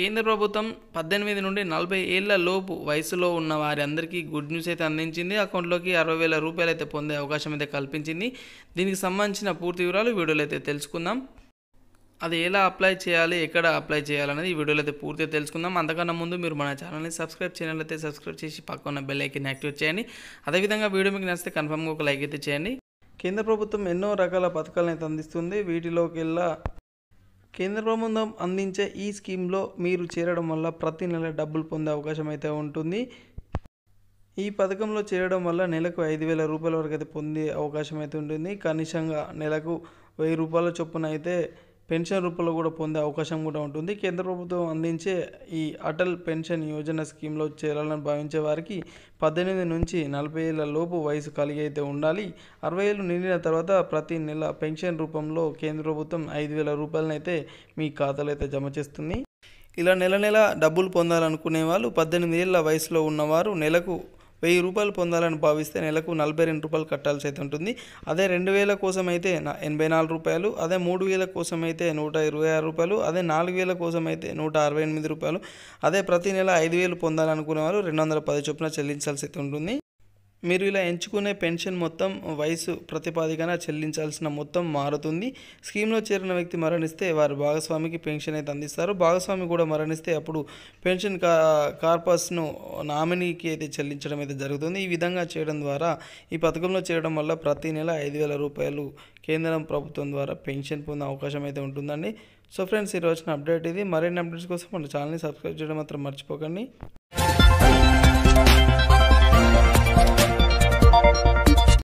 కేంద్ర ప్రభుత్వం పద్దెనిమిది నుండి నలభై ఏళ్ళ లోపు వయసులో ఉన్న వారి అందరికీ గుడ్ న్యూస్ అయితే అందించింది. అకౌంట్లోకి అరవై వేల రూపాయలు అయితే పొందే అవకాశం అయితే కల్పించింది. దీనికి సంబంధించిన పూర్తి వివరాలు వీడియోలో అయితే తెలుసుకుందాం. అది ఎలా అప్లై చేయాలి ఎక్కడ అప్లై చేయాలనేది ఈ వీడియోలో అయితే పూర్తిగా తెలుసుకుందాం. అంతకన్నా ముందు మీరు మన ఛానల్ని సబ్స్క్రైబ్ చేయాలైతే సబ్స్క్రైబ్ చేసి పక్కన బెల్ ఐకన్ యాక్టివేట్ చేయండి. అదేవిధంగా వీడియో మీకు నచ్చితే కన్ఫర్మ్గా ఒక లైక్ అయితే చేయండి. కేంద్ర ప్రభుత్వం ఎన్నో రకాల పథకాలను అయితే అందిస్తుంది. వీటిలోకి వెళ్ళా కేంద్ర ప్రభుత్వం అందించే ఈ స్కీమ్లో మీరు చేరడం వల్ల ప్రతి నెల డబ్బులు పొందే అవకాశం అయితే ఉంటుంది. ఈ పథకంలో చేరడం వల్ల నెలకు ఐదు వేల రూపాయల వరకు అయితే పొందే అవకాశం అయితే ఉంటుంది. కనీసంగా నెలకు వెయ్యి రూపాయల చొప్పున అయితే పెన్షన్ రూపంలో కూడా పొందే అవకాశం కూడా ఉంటుంది. కేంద్ర ప్రభుత్వం అందించే ఈ అటల్ పెన్షన్ యోజన స్కీమ్లో చేరాలని భావించే వారికి పద్దెనిమిది నుంచి నలభై ఏళ్ళ లోపు వయసు కలిగి అయితే ఉండాలి. అరవై ఏళ్ళు నిండిన తర్వాత ప్రతి నెల పెన్షన్ రూపంలో కేంద్ర ప్రభుత్వం ఐదు వేల రూపాయలనైతే మీ ఖాతాలో అయితే జమ చేస్తుంది. ఇలా నెల నెల డబ్బులు పొందాలనుకునే వాళ్ళు పద్దెనిమిది ఏళ్ళ వయసులో ఉన్నవారు నెలకు వెయ్యి రూపాయలు పొందాలని భావిస్తే నెలకు నలభై రెండు రూపాయలు కట్టాల్సి అయితే ఉంటుంది. అదే రెండు వేల కోసం అయితే నా- ఎనభై నాలుగు రూపాయలు అదే మూడు వేల కోసం అయితే నూట ఇరవై ఆరు రూపాయలు అదే నాలుగు వేల కోసం అయితే నూట అరవై ఎనిమిది రూపాయలు అదే ప్రతి నెల ఐదు వేలు పొందాలనుకునే వారు రెండు వందల పది చొప్పున చెల్లించాల్సి అయితే ఉంటుంది. మీరు ఇలా ఎంచుకునే పెన్షన్ మొత్తం వయసు ప్రతిపాదికన చెల్లించాల్సిన మొత్తం మారుతుంది. స్కీమ్లో చేరిన వ్యక్తి మరణిస్తే వారి భాగస్వామికి పెన్షన్ అయితే అందిస్తారు. భాగస్వామి కూడా మరణిస్తే అప్పుడు పెన్షన్ కా కార్పస్ను నామినీకి అయితే చెల్లించడం అయితే జరుగుతుంది. ఈ విధంగా చేయడం ద్వారా ఈ పథకంలో చేరడం వల్ల ప్రతి నెల ఐదు వేల రూపాయలు కేంద్రం ప్రభుత్వం ద్వారా పెన్షన్ పొందే అవకాశం అయితే ఉంటుందండి. సో ఫ్రెండ్స్ ఈ రోజున అప్డేట్ ఇది. మరిన్ని అప్డేట్స్ కోసం మన ఛానల్ని సబ్స్క్రైబ్ చేయడం మాత్రం మర్చిపోకండి.